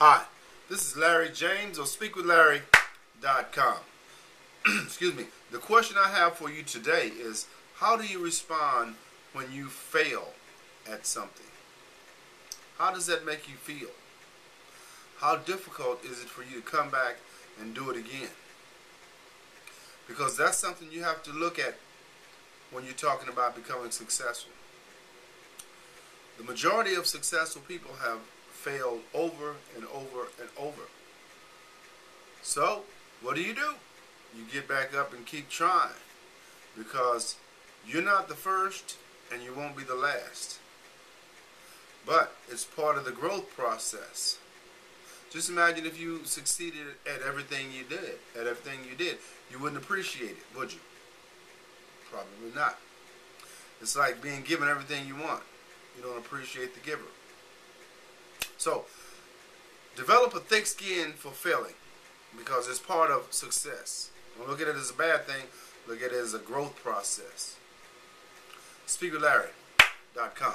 Hi, this is Larry James of SpeakWithLarry.com. Excuse me. The question I have for you today is how do you respond when you fail at something? How does that make you feel? How difficult is it for you to come back and do it again? Because that's something you have to look at when you're talking about becoming successful. The majority of successful people have failed over and over and over. So, what do you do? You get back up and keep trying because you're not the first and you won't be the last. But it's part of the growth process. Just imagine if you succeeded at everything you did, at everything you did. You wouldn't appreciate it, would you? Probably not. It's like being given everything you want. You don't appreciate the giver. So, develop a thick skin for failing because it's part of success. Don't look at it as a bad thing. Look at it as a growth process. SpeakWithLarry.com.